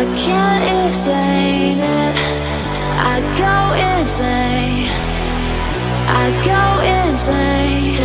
I can't explain it. I go insane. I go insane.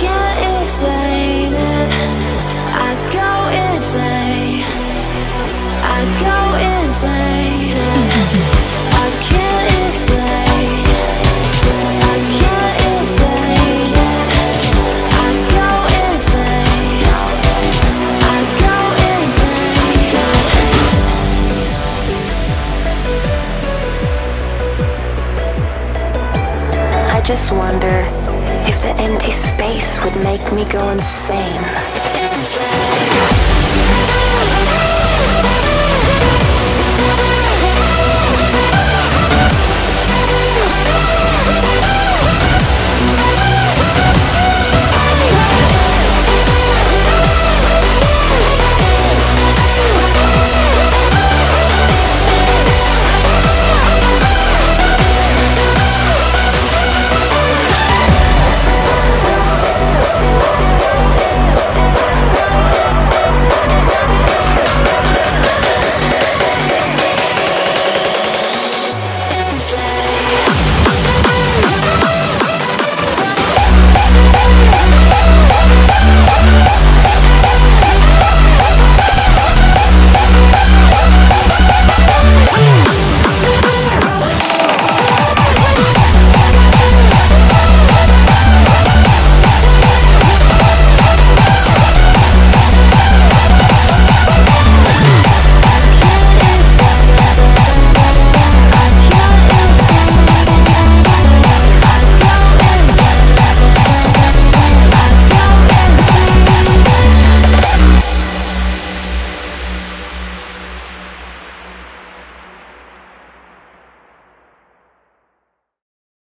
Can't explain it. I go insane. I go insane. I can't explain. I can't explain it. I go insane. I go insane. I just wonder the empty space would make me go insane. Insane.